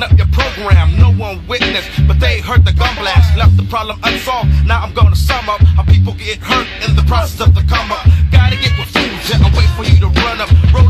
fucking up your program. No one witnessed, but they heard the gun blast. Left the problem unsolved. Now I'm gonna sum up how people get hurt in the process of the come up. Gotta get with food, yeah, I wait for you to run up. Roll